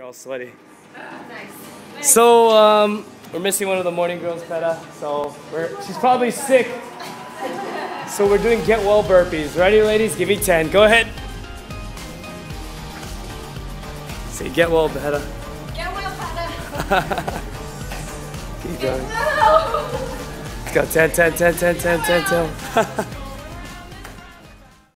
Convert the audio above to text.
You're all sweaty. Oh, nice. So, um, we're missing one of the morning girls, Peta. So, she's probably sick. So, we're doing get well burpees. Ready, ladies? Give me 10. Go ahead. Say get well, Peta. Get well, Peta. Keep going. No. Let's go. 10, 10, 10, 10, 10, 10, 10.